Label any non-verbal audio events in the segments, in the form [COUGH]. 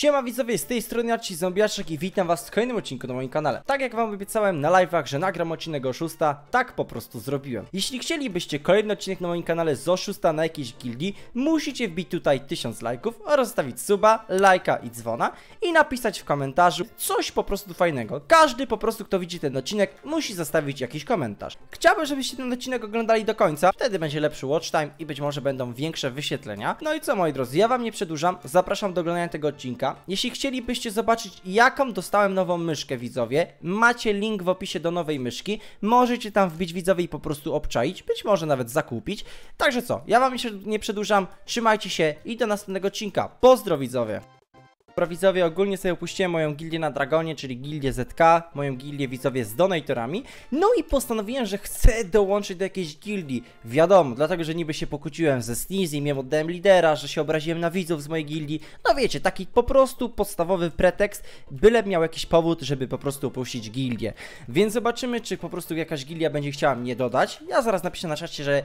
Siema widzowie, z tej strony Arci Zombiaczek i witam was w kolejnym odcinku na moim kanale. Tak jak wam obiecałem na live'ach, że nagram odcinek o 6, tak po prostu zrobiłem. Jeśli chcielibyście kolejny odcinek na moim kanale z 6 na jakiejś gildii, musicie wbić tutaj 1000 lajków, rozstawić suba, lajka i dzwona i napisać w komentarzu coś po prostu fajnego. Każdy po prostu, kto widzi ten odcinek, musi zostawić jakiś komentarz. Chciałbym, żebyście ten odcinek oglądali do końca, wtedy będzie lepszy watch time i być może będą większe wyświetlenia. No i co moi drodzy, ja wam nie przedłużam, zapraszam do oglądania tego odcinka. Jeśli chcielibyście zobaczyć jaką dostałem nową myszkę widzowie, macie link w opisie do nowej myszki, możecie tam wbić widzowie i po prostu obczaić, być może nawet zakupić. Także co, ja wam jeszcze nie przedłużam, trzymajcie się i do następnego odcinka. Pozdro widzowie! Dobra widzowie, ogólnie sobie opuściłem moją gildię na Dragonie, czyli gildię ZK, moją gildię widzowie z donatorami, no i postanowiłem, że chcę dołączyć do jakiejś gildii. Wiadomo, dlatego, że niby się pokłóciłem ze Sneezym, miałem oddałem lidera, że się obraziłem na widzów z mojej gildii, no wiecie, taki po prostu podstawowy pretekst, byle miał jakiś powód, żeby po prostu opuścić gildię. Więc zobaczymy, czy po prostu jakaś gildia będzie chciała mnie dodać. Ja zaraz napiszę na czacie, że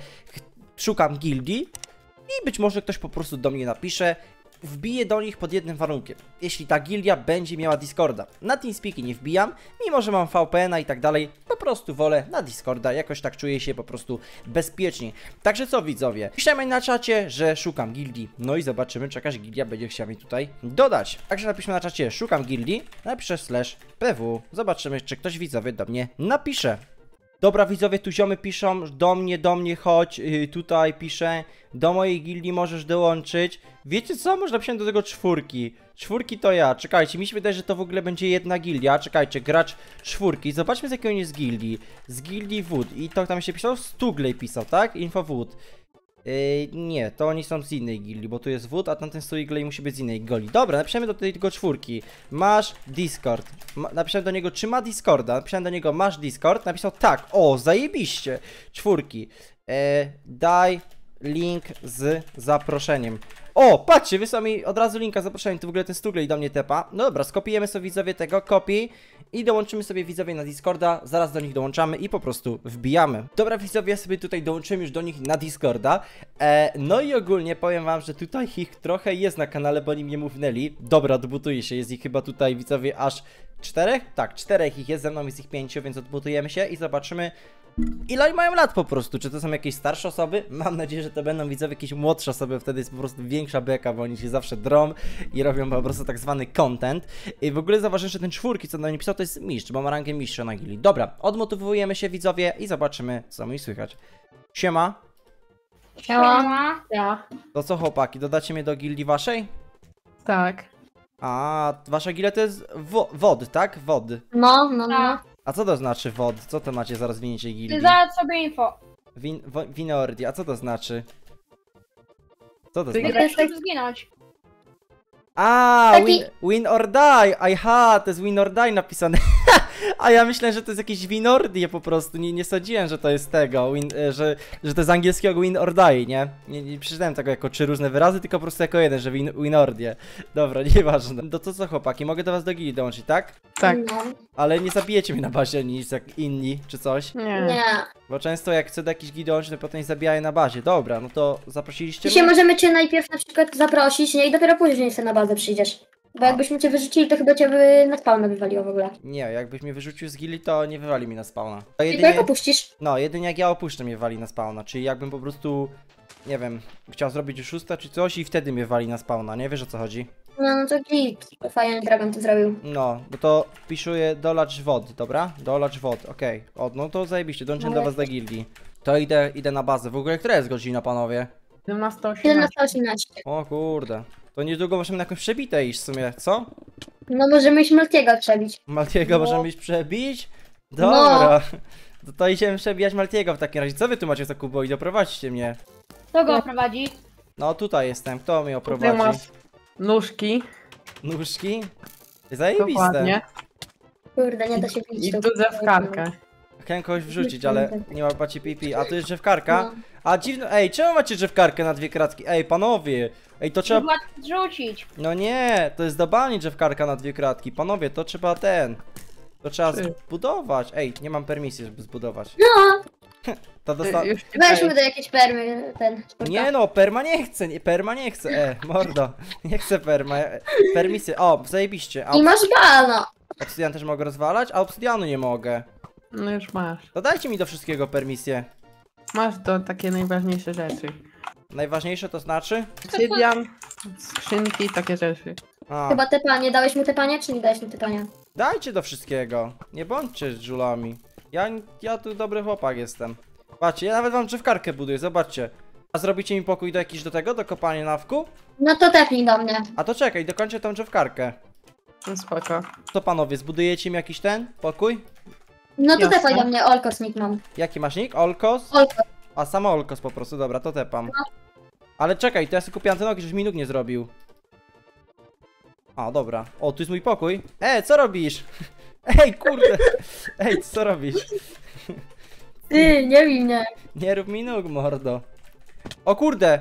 szukam gildii i być może ktoś po prostu do mnie napisze, wbiję do nich pod jednym warunkiem. Jeśli ta gildia będzie miała Discorda. Na TeamSpeaky nie wbijam, mimo że mam VPN-a i tak dalej, po prostu wolę na Discorda, jakoś tak czuję się po prostu bezpieczniej. Także co widzowie, piszemy na czacie, że szukam gildii, no i zobaczymy, czy jakaś gildia będzie chciała mi tutaj dodać. Także napiszmy na czacie, szukam gildii, napiszę slash pw, zobaczymy, czy ktoś widzowie do mnie napisze. Dobra widzowie, tu ziomy piszą, do mnie, do mnie chodź, yy, tutaj piszę, do mojej gildii możesz dołączyć. Wiecie co, można napisać do tego czwórki. Czwórki to ja, czekajcie, mi się wydaje, że to w ogóle będzie jedna gildia, czekajcie, gracz czwórki, zobaczmy z jakiej on jest gildii. Z gildii Wood i to tam się pisał, Stugley pisał, tak? Info Wood. Yy, nie, to oni są z innej gildii, bo tu jest Wood, a tamten Stugley musi być z innej goli. Dobra, napiszemy do tej tego czwórki. Masz Discord. Ma, napisałem do niego, czy ma Discorda. Napisałem do niego, masz Discord. Napisał tak. O, zajebiście. Czwórki. E, daj link z zaproszeniem. O, patrzcie, wysłał mi od razu linka z zaproszeniem, to w ogóle ten Stugley do mnie tepa. No dobra, skopiujemy sobie widzowie tego, kopii i dołączymy sobie widzowie na Discorda, zaraz do nich dołączamy i po prostu wbijamy. Dobra widzowie, ja sobie tutaj dołączyłem już do nich na Discorda. E, no i ogólnie powiem wam, że tutaj ich trochę jest na kanale, bo oni mnie mównęli. Dobra, odbutuję się, jest ich chyba tutaj widzowie aż czterech? Tak, czterech ich jest, ze mną jest ich pięciu, więc odbutujemy się i zobaczymy ile oni mają lat po prostu, czy to są jakieś starsze osoby? Mam nadzieję, że to będą widzowie jakieś młodsze osoby, wtedy jest po prostu większa beka, bo oni się zawsze drą i robią po prostu tak zwany content. I w ogóle zauważyłem, że ten czwórki, co do mnie pisał, to jest mistrz, bo ma rangę mistrza na gili. Dobra, odmotywujemy się widzowie i zobaczymy, co mi słychać. Siema, Siema. Ja. to co chłopaki, dodacie mnie do gildii waszej? Tak. A, wasza gildia to jest wo wod, tak? Wod. No, no, no. A co to znaczy wod? Co to macie za rozwinięcie Ty gildii? zaraz sobie info. Win wo- Winordi, a co to znaczy? Co to Ty znaczy? Wygrasz lub zginąć. A, Taki- win, win or die! Aha, to jest win or die napisane. [LAUGHS] A ja myślę, że to jest jakieś winordie po prostu. Nie, nie sądziłem, że to jest tego, win, e, że, że to jest z angielskiego win or die, nie? Nie, nie przeczytałem tego jako trzy różne wyrazy, tylko po prostu jako jeden, że win, winordie. Dobra, [LAUGHS] nieważne. No to co chłopaki, mogę do was do gili dołączyć, tak? Tak. Ale nie zabijecie mnie na bazie nic jak inni, czy coś. Nie. Nie. Bo często jak chcę do jakiejś gili dołączyć, to potem ich zabijają na bazie. Dobra, no to zaprosiliście Dzisiaj mnie? możemy cię najpierw na przykład zaprosić, nie? I dopiero później sobie na bazę przyjdziesz. Bo jakbyśmy cię wyrzucili, to chyba cię by na spawna wywaliło w ogóle. Nie, jakbyś mnie wyrzucił z gili, to nie wywali mi na spawna. To Tylko jak jedynie... opuścisz. No, jedynie jak ja opuszczę mnie wali na spawna, czyli jakbym po prostu, nie wiem, chciał zrobić szósta czy coś i wtedy mnie wali na spawna, nie wiesz o co chodzi? No, no to git. Fajnie Dragon to zrobił. No, no to wpisuję dolacz wod, dobra? Dolacz wod, okej. O, no to zajebiście, dołączę do was do gildii. To idę, idę na bazę. W ogóle która jest godzina, panowie? 17.18. 17-18. O kurde. To niedługo możemy na jakąś przebitę iść w sumie, co? No możemy iść Maltiego przebić. Maltiego No. możemy iść przebić? Dobra. To, to idziemy przebijać Maltiego w takim razie. Co wy tu macie za kubo i doprowadźcie mnie. Kto go prowadzi? No tutaj jestem, kto mnie Tutaj oprowadzi? masz nóżki. Nóżki? Zajebiste. Dokładnie. Kurde, nie da się bić. I tu drzewkarkę. Chciałem kogoś wrzucić, ale nie łapacie pipi. A tu jest drzewkarka? No. A dziwne, ej, czemu macie drzewkarkę na dwie kratki? Ej, panowie! Ej, to trzeba... Zrzucić. No nie, to jest dobanie drzewkarka na dwie kratki. Panowie, to trzeba ten... To trzeba zbudować. Ej, nie mam permisji, żeby zbudować. No, [LAUGHS] To dosta... Weźmy do jakiejś permy ten. Nie no, perma nie chce, nie, perma nie chce, e, [LAUGHS] mordo, nie chcę perma, e, permisję, o, zajebiście, a I masz bana. obsydian też mogę rozwalać, a obsydianu nie mogę. No już masz. To dajcie mi do wszystkiego permisję. Masz to takie najważniejsze rzeczy. Najważniejsze to znaczy? Obsydian, skrzynki, takie rzeczy. A, Chyba te panie. Dałeś mu te panie, czy nie dałeś mu te panie? dajcie do wszystkiego, nie bądźcie żulami. Ja, ja tu dobry chłopak jestem. Patrzcie, ja nawet wam drzewkarkę buduję, zobaczcie. A zrobicie mi pokój do jakiś do tego, do kopania nawku? No to tepnij do mnie. A to czekaj, dokończę tą drzewkarkę. No spoko. To panowie, zbudujecie mi jakiś ten pokój? No to Jasne. tepaj do mnie, Olkos nick mam. Jaki masz nick? Olkos? Olkos. A samo Olkos po prostu, dobra, to tepam. No. Ale czekaj, to ja sobie kupiłem te nogi, żeś mi nóg nie zrobił. A, dobra. O, tu jest mój pokój. E, co robisz? [LAUGHS] Ej, kurde. Ej, co robisz? [LAUGHS] Ty, nie bij mnie. Nie rób mi nóg, mordo. O kurde!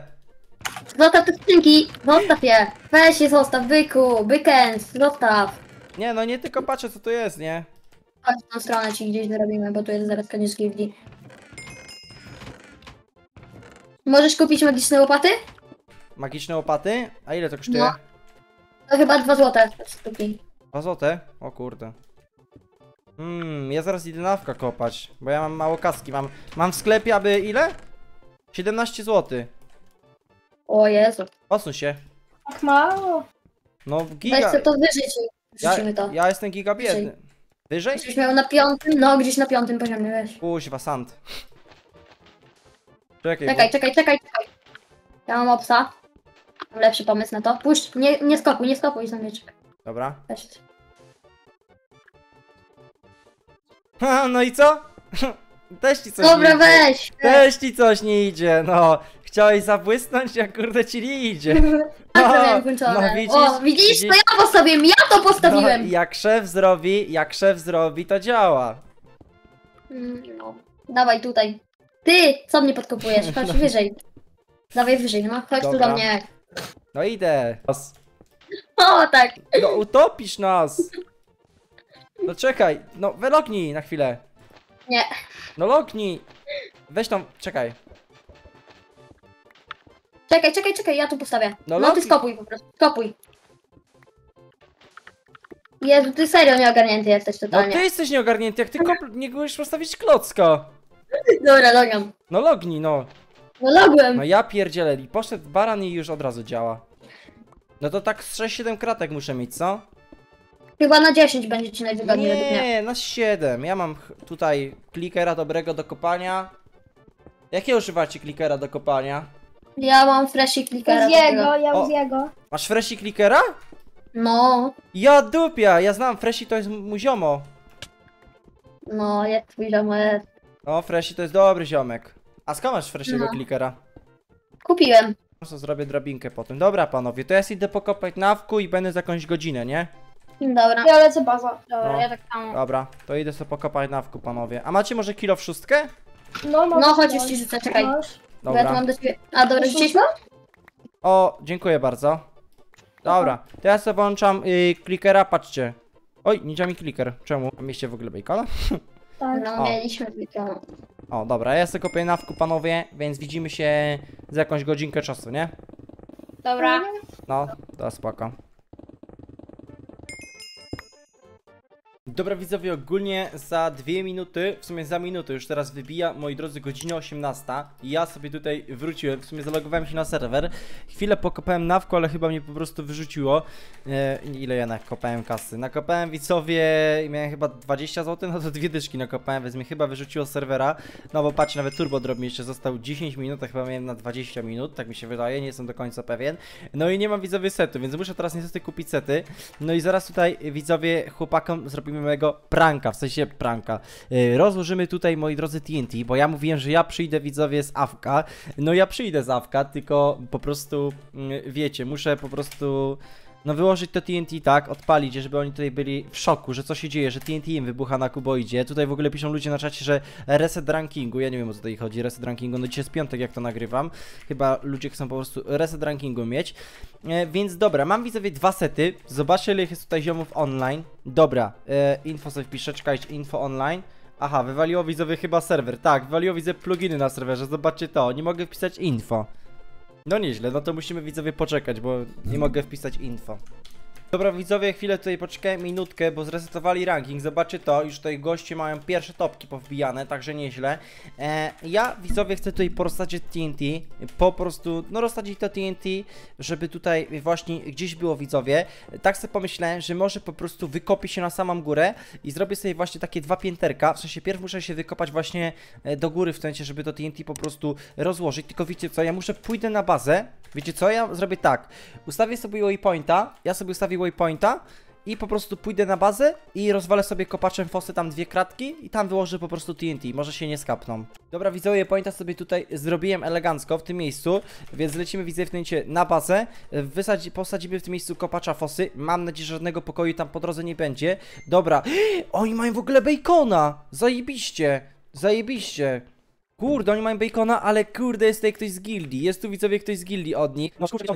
Zostaw te skrzynki. Zostaw je. Weź je zostaw, byku. Bykens. Zostaw. Nie, no nie tylko patrzę co tu jest, nie? Chodź tą stronę ci gdzieś zrobimy, bo tu jest zaraz koniec gildii. Możesz kupić magiczne łopaty? Magiczne łopaty? A ile to kosztuje? No. To chyba dwa złote sztuki. Dwa złote? O kurde. Hmm, ja zaraz idę nawka kopać, bo ja mam mało kaski. Mam, mam w sklepie, aby ile? 17 zł. O Jezu. Odsuń się. Tak mało. No Weź giga. sobie to wyżyć i Ja, wrzucimy to. ja jestem giga biedny. Wyżej? Żebyś miał na piątym, no gdzieś na piątym poziomie, weź. Kuźwa, sand. Czekaj, Czekaj, bo... czekaj, czekaj, czekaj. Ja mam obsa. Mam lepszy pomysł na to. Puść, nie, nie skopuj, nie skopuj, zamieczek. Dobra. Weź. Ha, no i co? [LAUGHS] Też ci coś Dobra, nie idzie. weź. Też ci coś nie idzie, no. Chciałeś zabłysnąć, a kurde ci nie idzie. [LAUGHS] Tak, No, no widzisz, o, widzisz, widzisz? to ja postawiłem, ja to No, postawiłem. jak szef zrobi, jak szef zrobi, to działa. Mm, No. Dawaj tutaj. Ty, co mnie podkopujesz? Chodź [LAUGHS] wyżej. Dawaj wyżej, no. Chodź tu Dobra. do mnie. No idę. O, tak. No utopisz nas. No czekaj, no wylognij na chwilę. Nie. No lognij. Weź tam, czekaj. Czekaj, czekaj, czekaj, ja tu postawię. No No, ty skopuj po prostu, skopuj. Jezu, ty serio nieogarnięty jesteś No totalnie. ty jesteś nieogarnięty, jak ty nie możesz postawić klocka. Dobra, logam. No lognij, no. No logłem. No ja pierdzielę, i poszedł baran i już od razu działa. No to tak z 6-7 kratek muszę mieć, co? Chyba na 10 będzie ci najwygodniej według mnie. Nie, na 7. Ja mam ch- tutaj klikera dobrego do kopania. Jakie używacie klikera do kopania? Ja mam freshy clickera. Z jego, ja O. z jego. Masz freshi klikera? No, Ja dupia, ja znam, freshi to jest mój ziomo. no, jest twój ziomek. O, freshi to jest dobry ziomek. A skąd masz freshiego No. klikera? Kupiłem. Co zrobię drabinkę potem. Dobra panowie, to ja idę pokopać nawku i będę za jakąś godzinę, nie? Dobra. Ja lecę baza. Dobra, No. ja tak samo. Dobra, to idę sobie pokopać nawku panowie. A macie może kilo w szóstkę? No, No, chodź, już ci rzucę, czekaj. Masz. Bo ja tu Dobra. mam do ciebie. A, dobra, rzuciliśmy? O, dziękuję bardzo. Dobra, to ja sobie włączam y, klikera, patrzcie. Oj, nie działa mi kliker. Czemu? Mieście w ogóle bacona? [LAUGHS] Tak. No, O. mieliśmy tylko. O, dobra, ja sobie kopię nawku, panowie, więc widzimy się za jakąś godzinkę czasu, nie? Dobra. No, to spoko. Dobra widzowie, ogólnie za dwie minuty, w sumie za minutę już teraz wybija, moi drodzy, godzina 18 i ja sobie tutaj wróciłem, w sumie zalogowałem się na serwer, chwilę pokopałem nawko, ale chyba mnie po prostu wyrzuciło. E, ile ja nakopałem kasy? Nakopałem widzowie, miałem chyba 20 zł, no to dwie dyszki nakopałem, więc mnie chyba wyrzuciło serwera, no bo patrz, nawet turbo drop jeszcze został 10 minut, a chyba miałem na 20 minut, tak mi się wydaje, nie jestem do końca pewien. No i nie mam widzowie setu, więc muszę teraz niestety kupić sety. No i zaraz tutaj widzowie chłopakom zrobimy mojego pranka, w sensie pranka. Yy, rozłożymy tutaj moi drodzy TNT, bo ja mówiłem, że ja przyjdę widzowie z Awka. No ja przyjdę z Awka, tylko po prostu mm, wiecie, muszę po prostu no wyłożyć to TNT tak, odpalić żeby oni tutaj byli w szoku, że co się dzieje, że TNT im wybucha na kuboidzie. Tutaj w ogóle piszą ludzie na czacie, że reset rankingu, ja nie wiem o co tutaj chodzi, reset rankingu, no dzisiaj jest piątek jak to nagrywam. Chyba ludzie chcą po prostu reset rankingu mieć. E, więc dobra, mam widzowie dwa sety. Zobaczcie ile jest tutaj ziomów online. Dobra, e, info sobie wpiszę, czekajcie, info online. Aha, wywaliło widzowie chyba serwer. Tak, wywaliło widzę pluginy na serwerze. Zobaczcie to, nie mogę wpisać info. No nieźle, no to musimy widzowie poczekać, bo nie mogę wpisać info. Dobra widzowie, chwilę tutaj poczekałem minutkę, bo zresetowali ranking. Zobaczcie to, już tutaj goście mają pierwsze topki powbijane, także nieźle. E, ja widzowie chcę tutaj po rozsadzie TNT, po prostu, no rozsadzić to TNT, żeby tutaj właśnie gdzieś było widzowie. Tak sobie pomyślałem, że może po prostu wykopię się na samą górę i zrobię sobie właśnie takie dwa pięterka. W sensie pierw muszę się wykopać właśnie e, do góry w sensie, żeby to TNT po prostu rozłożyć. Tylko wiecie co, ja muszę pójdę na bazę. Wiecie co, ja zrobię tak. Ustawię sobie waypointa, ja sobie ustawię waypointa i po prostu pójdę na bazę i rozwalę sobie kopaczem fosy tam dwie kratki i tam wyłożę po prostu TNT, może się nie skapną. Dobra, widzowie, pointa sobie tutaj zrobiłem elegancko w tym miejscu, więc lecimy widzę w tym na bazę, wysadzi, posadzimy w tym miejscu kopacza fosy, mam nadzieję, że żadnego pokoju tam po drodze nie będzie. Dobra, [GASPS] oni mają w ogóle bacona, zajebiście, zajebiście. Kurde, oni mają bacona, ale kurde, jest tutaj ktoś z gildii. Jest tu widzowie ktoś z gildii od nich. No kurczę,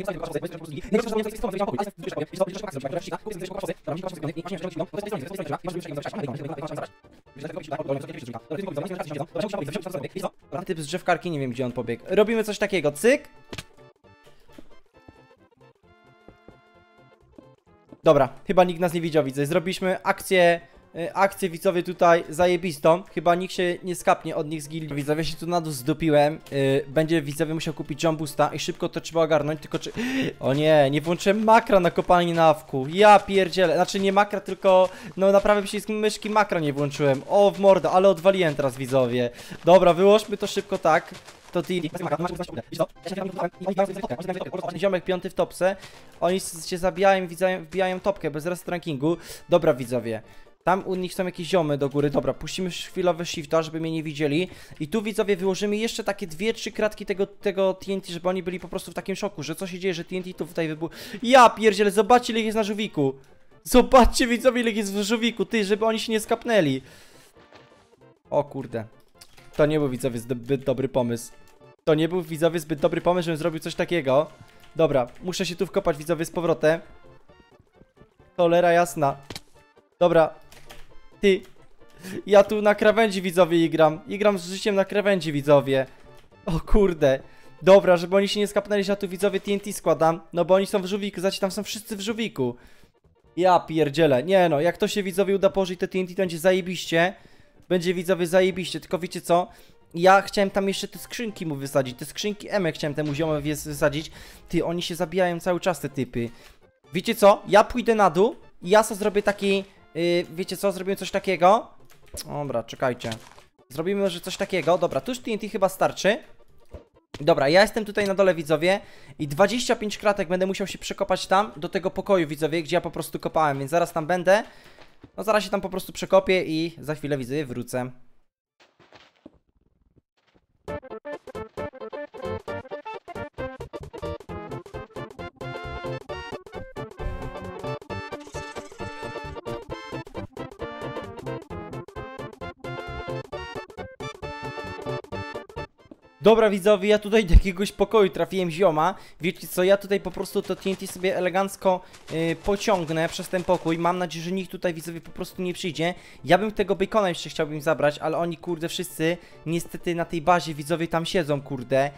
Typ z drzewkarki, nie wiem gdzie on pobiegł. Robimy coś takiego, cyk. Dobra, chyba nikt nas nie widział, widzę. Zrobiliśmy akcję akcję widzowie tutaj zajebistą. Chyba nikt się nie skapnie od nich z gildii. Widzowie się tu na dół zdupiłem. Y, będzie widzowie musiał kupić John Boosta i szybko to trzeba ogarnąć, tylko czy... [GASPS] O nie, nie włączyłem makra na kopalni na awku. Ja pierdzielę. Znaczy nie makra, tylko no na prawym przycisku myszki makra nie włączyłem. O, w mordę, ale odwaliłem teraz widzowie. Dobra, wyłożmy to szybko tak. To ty. Ziomek piąty w topce. Oni się zabijają wbijają topkę bez rest rankingu. Dobra widzowie. Tam u nich są jakieś ziomy do góry. Dobra, puścimy chwilowy shifta, żeby mnie nie widzieli. I tu widzowie wyłożymy jeszcze takie dwie, trzy kratki tego, tego TNT, żeby oni byli po prostu w takim szoku, że co się dzieje, że TNT tu tutaj wybuch. Ja pierdzielę, zobaczcie ile jest na żółwiku. Zobaczcie widzowie ile jest w żółwiku, ty, żeby oni się nie skapnęli. O kurde. To nie był widzowie zbyt dobry pomysł. To nie był widzowie zbyt dobry pomysł, żebym zrobił coś takiego. Dobra, muszę się tu wkopać widzowie z powrotem. Cholera jasna. Dobra. Ty. Ja tu na krawędzi widzowie igram. Igram z życiem na krawędzi widzowie. O kurde. Dobra, żeby oni się nie skapnęli, ja tu widzowie TNT składam. No bo oni są w żółwiku, zaci tam są wszyscy w żółwiku. Ja pierdzielę. Nie no, jak to się widzowie uda położyć te TNT, to będzie zajebiście. Będzie widzowie zajebiście, tylko wiecie co? Ja chciałem tam jeszcze te skrzynki mu wysadzić, te skrzynki Emek chciałem temu ziomowi wys- wysadzić. Ty, oni się zabijają cały czas, te typy. Wiecie co? Ja pójdę na dół i ja sobie zrobię taki... Yy, wiecie co? Zrobimy coś takiego. Dobra, czekajcie. Zrobimy może coś takiego. Dobra, tu już TNT chyba starczy. Dobra, ja jestem tutaj na dole, widzowie i 25 kratek będę musiał się przekopać tam, do tego pokoju, widzowie, gdzie ja po prostu kopałem, więc zaraz tam będę. No zaraz się tam po prostu przekopię i za chwilę, widzowie, wrócę. Dobra widzowie, ja tutaj do jakiegoś pokoju trafiłem zioma. Wiecie co, ja tutaj po prostu to TNT sobie elegancko yy, pociągnę przez ten pokój. Mam nadzieję, że nikt tutaj widzowie po prostu nie przyjdzie. Ja bym tego bacona jeszcze chciałbym zabrać, ale oni kurde wszyscy niestety na tej bazie widzowie tam siedzą kurde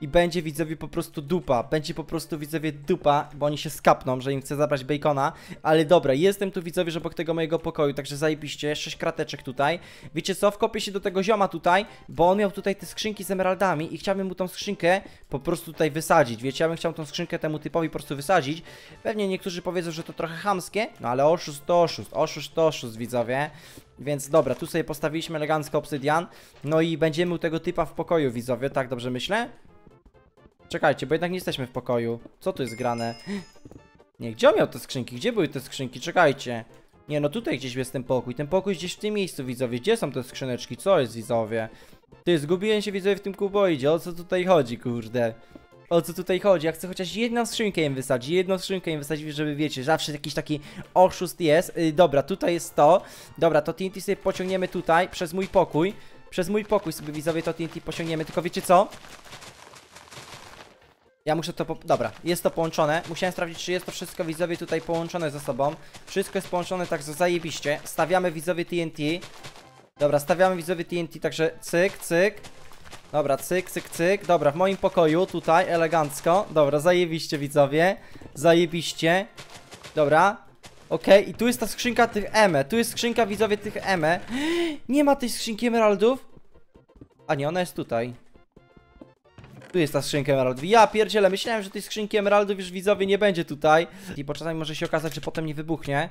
i będzie widzowie po prostu dupa, będzie po prostu widzowie dupa, bo oni się skapną, że im chce zabrać bacona, ale dobra, jestem tu widzowie, że obok tego mojego pokoju, także zajebiście, 6 krateczek tutaj. Wiecie co, wkopię się do tego zioma tutaj, bo on miał tutaj te skrzynki z emeraldami i chciałbym mu tą skrzynkę po prostu tutaj wysadzić, wiecie, ja bym chciał tą skrzynkę temu typowi po prostu wysadzić. Pewnie niektórzy powiedzą, że to trochę chamskie, no ale oszust to oszust, oszust to oszust widzowie. Więc dobra, tu sobie postawiliśmy elegancko obsydian, no i będziemy u tego typa w pokoju widzowie, tak dobrze myślę? Czekajcie, bo jednak nie jesteśmy w pokoju. Co tu jest grane? [GASPS] Nie, gdzie on miał te skrzynki? Gdzie były te skrzynki? Czekajcie. Nie, no tutaj gdzieś jest ten pokój. Ten pokój gdzieś w tym miejscu, widzowie. Gdzie są te skrzyneczki? Co jest, widzowie? Ty, zgubiłem się, widzowie, w tym kuboidzie. O co tutaj chodzi, kurde? O co tutaj chodzi? Ja chcę chociaż jedną skrzynkę im wysadzić, jedną skrzynkę im wysadzić, żeby wiecie, zawsze jakiś taki oszust jest. Yy, dobra, tutaj jest to. Dobra, to TNT sobie pociągniemy tutaj, przez mój pokój. Przez mój pokój sobie widzowie to TNT pociągniemy, tylko wiecie co? Ja muszę to. Dobra, jest to połączone. Musiałem sprawdzić, czy jest to wszystko widzowie tutaj połączone ze sobą. Wszystko jest połączone tak zajebiście. Stawiamy widzowie TNT. Dobra, stawiamy widzowie TNT, także cyk, cyk. Dobra, cyk, cyk, cyk. Dobra, w moim pokoju tutaj, elegancko. Dobra, zajebiście widzowie. Zajebiście. Dobra. Okej, i tu jest ta skrzynka tych eme. Tu jest skrzynka widzowie tych eme. [GASPS] Nie ma tej skrzynki emeraldów? A nie, ona jest tutaj. Tu jest ta skrzynka emeraldów. Ja pierdzielę, myślałem, że tej skrzynki emeraldów już widzowie nie będzie tutaj. I bo czasami może się okazać, że potem nie wybuchnie.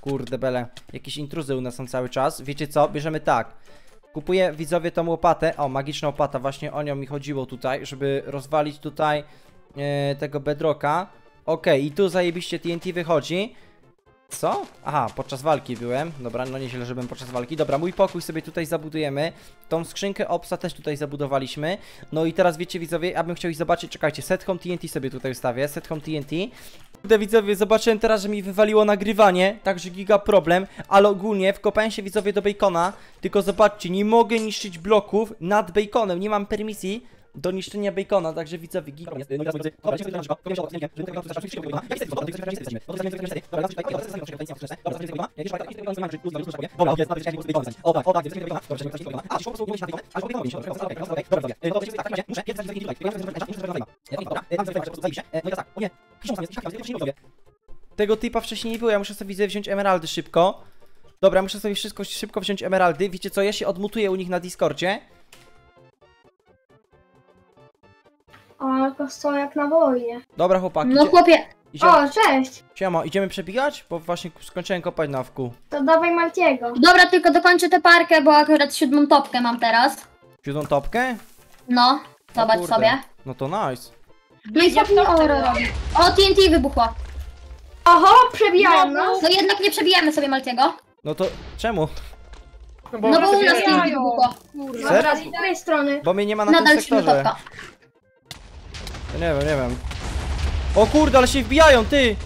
Kurde bele, jakieś intruzy u nas są cały czas. Wiecie co? Bierzemy tak. Kupuję widzowie tą łopatę. O, magiczna łopata, właśnie o nią mi chodziło tutaj, żeby rozwalić tutaj e, tego bedrocka. Okej, i tu zajebiście TNT wychodzi. Co? Aha, podczas walki byłem. Dobra, no nieźle, że podczas walki. Dobra, mój pokój sobie tutaj zabudujemy. Tą skrzynkę obsa też tutaj zabudowaliśmy. No i teraz wiecie widzowie, ja bym chciał ich zobaczyć, czekajcie, set home TNT sobie tutaj ustawię, set home TNT. Kurde widzowie, zobaczyłem teraz, że mi wywaliło nagrywanie, także giga problem, ale ogólnie wkopałem się widzowie do bacona, tylko zobaczcie, nie mogę niszczyć bloków nad baconem, nie mam permisji do niszczenia bacona, także widzowie giga tego typa wcześniej nie było, ja muszę sobie widzę wziąć emeraldy szybko. Dobra, muszę sobie wszystko szybko wziąć emeraldy. Wiecie co, ja się odmutuję u nich na Discordzie. O, to są jak na wojnie. Dobra chłopaki, No idzie, chłopie, idziemy, O, cześć! siema, idziemy przebijać? Bo właśnie skończyłem kopać na wku. To dawaj Maltiego. dobra, tylko dokończę tę parkę, bo akurat siódmą topkę mam teraz. Siódmą topkę? No, zobacz sobie. No to nice. No i co oro robi? O, TNT wybuchło. Oho, przebijają nas. No jednak nie przebijemy sobie Maltiego. No to czemu? No No bo u nas. TNT wybuchło. Dobra, z której strony? Bo mnie nie ma na tym Nadal sektorze. siódmotopka. Ja nie wiem, nie wiem. O kurde, ale się wbijają, ty!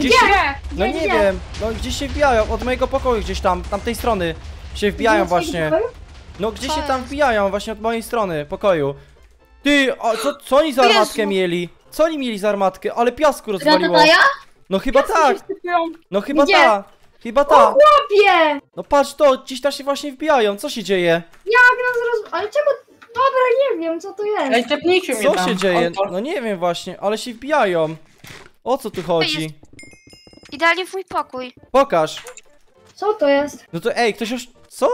Gdzieś się... No Gdzie, nie gdzie? wiem, no gdzieś się wbijają, od mojego pokoju gdzieś tam, tamtej strony się wbijają Gdzie, właśnie. No gdzieś Co się tam wbijają, właśnie od mojej strony pokoju. Ty, a co, co oni za armatkę mieli? Co oni mieli za armatkę? Ale piasku rozwaliło. Ratataja? No chyba tak, no chyba Gdzie? ta. Chyba ta. Chłopie! No patrz to, gdzieś tam się właśnie wbijają, co się dzieje? Jak nas roz... Ale czemu... Dobra, nie wiem, co to Ej, jest. tepnijcie mnie Co tam. się dzieje? No nie wiem właśnie, ale się wbijają. O co tu chodzi? Idealnie w mój pokój. Pokaż. Co to jest? No to ej, ktoś już... Co?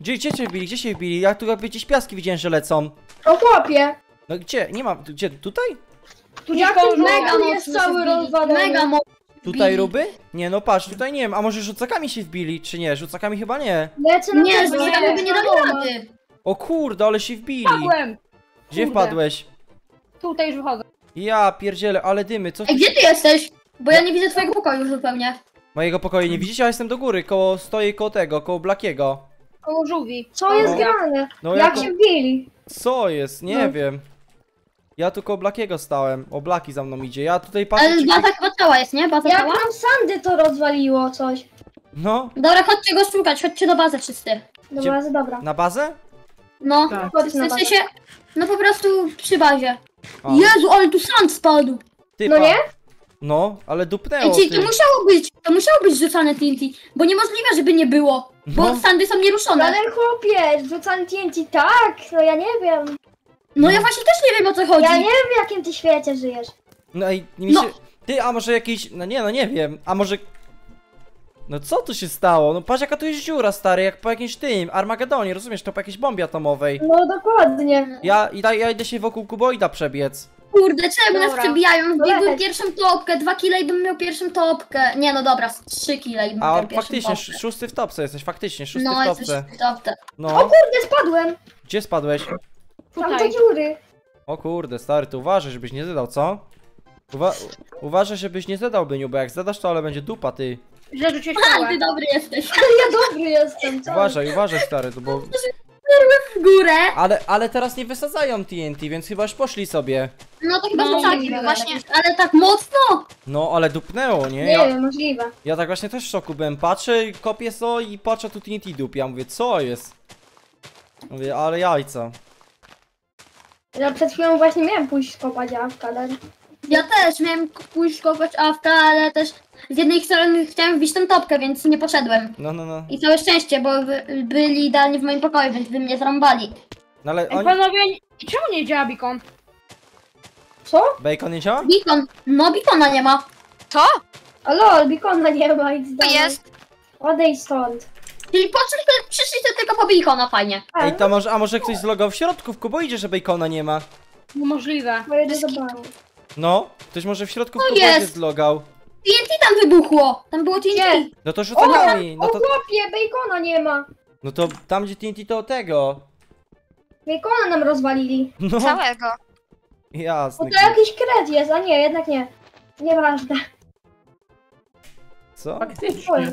Gdzie, gdzie się wbili? Gdzie się wbili? Ja tu jakby gdzieś piaski widziałem, że lecą. O chłopie! No gdzie? Nie ma. Gdzie? Tutaj? Tu Mega mega jest mocno cały się rozwalony. Mega mocno. Tutaj Wbili. ruby? Nie, no patrz, tutaj nie wiem. A może rzucakami się wbili, czy nie? Rzucakami chyba nie. Lecę na Nie, z tego by nie dało rady. O kurde, ale się wbili. Padłem! Gdzie Kurde. wpadłeś? Tutaj już wychodzę. Ja pierdzielę, ale dymy, co Ej, gdzie ty jesteś? Bo ja nie widzę twojego pokoju zupełnie. Mojego pokoju nie widzicie? Ja jestem do góry, koło, stoję koło tego, koło Blakiego. Koło żółwi. Co jest grane? No Jak jako- się wbili? Co jest? Nie No. wiem. Ja tu koło Blakiego stałem. O, Blaki za mną idzie. Ja tutaj patrzę, Ale czy... baza chyba cała jest, nie? Baza Jak cała? nam sandy to rozwaliło coś. No, Dobra, chodźcie go szukać, chodźcie do bazy wszyscy. Dobra, Gdzie? dobra. na bazę? No, Tak. W sensie, bazę. no po prostu przy bazie. O, Jezu, ale tu sand spadł. ty, No pa- nie? No, ale Ej, dupnęło, czyli ty. to musiało być, to musiało być rzucane TNT, bo niemożliwe, żeby nie było, bo No. sandy są nieruszone. Ale chłopie, rzucam TNT tak, no ja nie wiem. No ja właśnie też nie wiem o co chodzi. Ja nie wiem w jakim ty świecie żyjesz. No i mi No. się... Ty, a może jakiś... No nie, no nie wiem. A może... No co tu się stało? No patrz jaka tu jest dziura, stary, jak po jakimś tym Armagedonie, rozumiesz? To po jakiejś bombie atomowej. No dokładnie. Ja, i daj- ja idę się wokół kuboida przebiec. Kurde, czemu nas Dobra. przebijają? Leć. pierwszą topkę, dwa kile i bym miał pierwszą topkę. Nie no dobra, z trzy kile i bym A miał pierwszą faktycznie, topkę. sz- szósty w topce jesteś, faktycznie, szósty No, w jesteś topce. w topce. No, Kurde, spadłem. gdzie spadłeś? Tam do Tutaj. dziury. O kurde, stary, to uważaj, żebyś nie zadał, co? Uwa uważaj, żebyś nie zadał, Byniu, bo jak zadasz to, ale będzie dupa, ty. Źle rzuciłeś [LAUGHS] A, kołę. ty dobry jesteś. [LAUGHS] Ale ja dobry jestem, co? Uważaj, uważaj, stary, to bo... [LAUGHS] W górę. Ale, ale teraz nie wysadzają TNT, więc chyba już poszli sobie. No to chyba No, no, nie właśnie, ale tak mocno. No, ale dupnęło, nie? Nie Ja, wiem, możliwe. ja tak właśnie też w szoku byłem. Patrzę, kopię so i patrzę tu TNT dup. Ja mówię, co jest? Mówię, ale jajca. Ja przed chwilą właśnie miałem pójść skopać jawka, ale... Ja też miałem pójść kopać awka, ale też z jednej strony chciałem wbić tą topkę, więc nie poszedłem. No, no, no. I całe szczęście, bo by, byli idealnie w moim pokoju, więc by mnie zrąbali. No ale Ej, oni... panowie, czemu nie działa beacon? Co? Bacon nie działa? Beacon. No, beacona nie ma. To? O lol, beacona nie ma i To zdamy. jest. Odejdź stąd. Czyli poszli, przyszliście tylko po beacona, fajnie. Ej, to może, a może ktoś zlogał w środku, w kubo idzie, że bacona nie ma. No możliwe. Pojedę do baru. No, ktoś może w środku w O, kubo jest. zlogał. TNT tam wybuchło. Tam było TNT. No to rzuceniami, no O to, chłopie, bacona nie ma. no to tam gdzie TNT to tego. Bacona nam rozwalili. No, Całego. Bo jasne. to jakiś kred jest, a nie, jednak nie. Nieważne. Co? Faktycznie.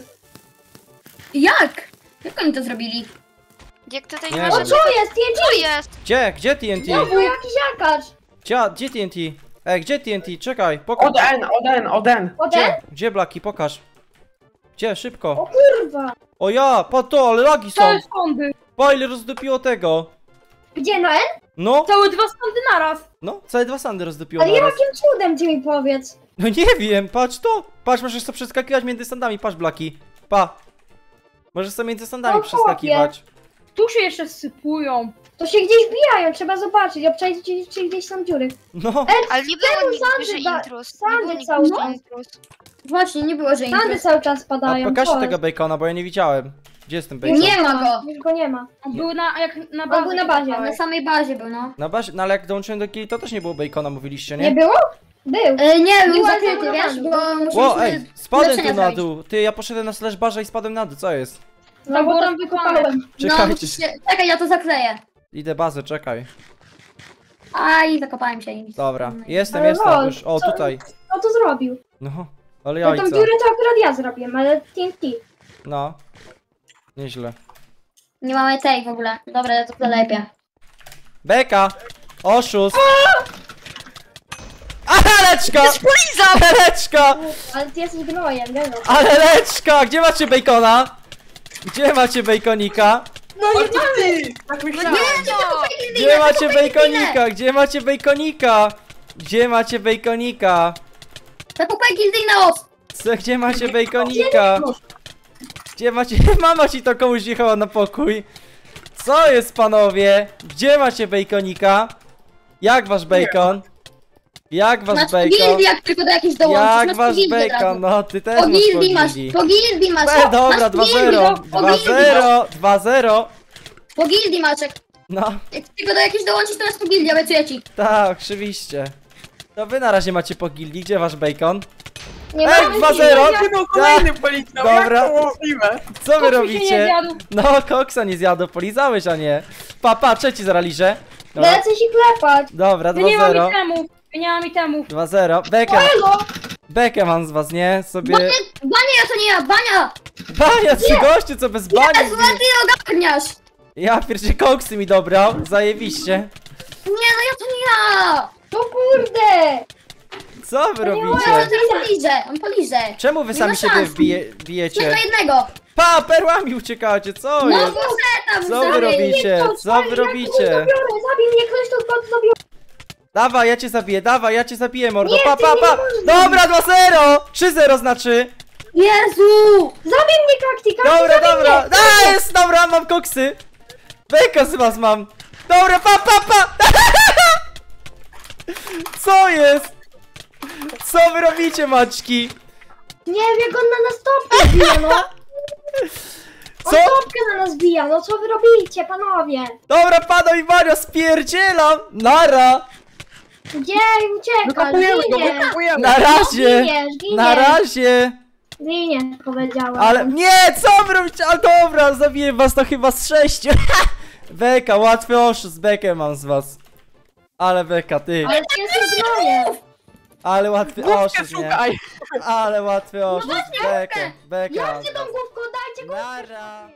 Jak? Jak oni to zrobili? Jak tutaj Nie O co jest? TNT? Co jest? Gdzie? Gdzie TNT? Znowu jakiś jakacz. Gdzie, gdzie TNT? Ej, gdzie TNT? Czekaj, pokaż. Oden, Oden, Oden. Ode? Gdzie? Gdzie Blaki? Pokaż. Gdzie? O Szybko. kurwa. O ja, po to, ale lagi To są. jest sądy. Po ile rozdupiło tego? Gdzie na N? No, Całe dwa sądy naraz. no, całe dwa sandy rozdupiło Ale naraz. jakim cudem ty mi powiedz? No nie wiem, patrz to. Patrz, możesz sobie przeskakiwać między sandami, patrz Blaki. Pa. Możesz sobie między sandami O, przeskakiwać. Tu się jeszcze sypują. To się gdzieś bijają, trzeba zobaczyć, obczaić czy, czy gdzieś są dziury. No, Ale nie było nigdy, sandy że intrus. Nie sandy było nigdy, cały czas. intrus. Właśnie, nie było, że Sandy cały czas a padają. pokażcie co tego bacona, bo ja nie widziałem. Gdzie jest ten bacon? Nie ma go. Już go nie ma. On był na, jak na On bazie. był na bazie, Na samej bazie był, no. Na bazie, no ale jak dołączyłem do killi, to też nie było bacona, mówiliście, Nie, nie? było? Był. E, nie, był zakryty, wiesz, bo Ło, musieliśmy... ej, spadłem tu na dół. Ty, ja poszedłem na slash barze i spadłem na dół, co jest? No bo było tam wykopałem. No, Czekajcie. Czekaj, ja to zakleję. Idę bazę, czekaj. Aj, zakopałem się im. Dobra, jestem, Ale jestem lol, już. O, co- tutaj. Kto to zrobił? No, ale No tą jajca. dziurę to akurat ja zrobiłem, ale TNT. No. Nieźle. Nie mamy tej w ogóle. Dobra, ja to zalepię. Beka! Oszust! Aleczka! Aleczka! Ale ty jesteś gnojem, wiesz? Aleczka! Gdzie macie bacona? Gdzie macie baconika? No nie Ty! Tak myślałem. Gdzie macie baconika? Gdzie macie baconika? Gdzie macie baconika? Zakopaj gildyjna os! Co, gdzie macie baconika? Gdzie macie... Mama ci to komuś jechała na pokój. Co jest panowie? Gdzie macie baconika? Jak wasz bacon? Jak wasz Masz po bacon? gildii, jak tylko do jakiejś dołączysz. Jak masz od bacon? No ty też Po masz gildii masz, po gildii masz. E, dobra, masz po gildii, 2-0, po gildii masz. 2-0, 2-0. Po gildii Maczek. No, Jak tylko do jakiejś dołączysz, to masz po gildii, obiecuję ci. tak, oczywiście. To wy na razie macie po gildii, gdzie wasz bacon? Nie Ej, mamy 2-0! Nie był kolejny policjant, Dobra. jak to możliwe? Co wy Koksu się nie robicie? zjadł. No, koksa nie zjadł, polizałeś, a nie. Papa, trzeci zaraliże. Dobra, Lecę się klepać. dobra Ja nie mam 2-0. itemów. Ja nie mam itemów. 2-0. Bekę, Elo! bekę mam z was, nie? Sobie... Bania, bania, ja to nie ja, bania! Bania, ty gościu, co bez bani? Jezu, a ty ogarniasz! Ja pierwszy koksy mi dobrał, zajebiście. Nie, no ja to nie ja! No kurde! Co wy Ja robicie? teraz poliżę, on poliże. Czemu wy Nie sami siebie wbije, Jednego bijecie? jednego! Pa, perłami uciekacie, co No, jest? proszę tam, Co wy robicie? Co wy robicie? zabiorę, zabij mnie, ktoś to zabiorę. Dawaj, ja cię zabiję, dawaj, ja cię zabiję, mordo. Nie, Pa, ty pa, nie pa! możesz Dobra, 2-0! 3-0 znaczy! Jezu! Zabij mnie, kakti, kakti, Dobra, zabij dobra! mnie. A, jest, dobra, mam koksy! Beka z was mam! Dobra, pa, pa, pa! [LAUGHS] Co jest? Co wy robicie, maczki? Nie wiem, jak on na nas topkę bije, no. [LAUGHS] On Co? topkę na nas bija, no co wy robicie, panowie? Dobra, pada mi Mario, spierdzielam! Nara! Gdzie uciekasz? Wykopujemy go, wykopujemy. Na razie! Na razie! Giniesz, powiedziałem. Ale nie, co wy robicie? A dobra, zabiję was to chyba z sześciu. [LAUGHS] Beka, łatwy oszust, bekę mam z was. Ale beka, ty. Ale jesteś gnojem. Ale łatwy Główkę oszust, nie? szukaj. Ale łatwy oszust, bekę, beka. Ja chcę tą główką, dajcie główkę. Nara.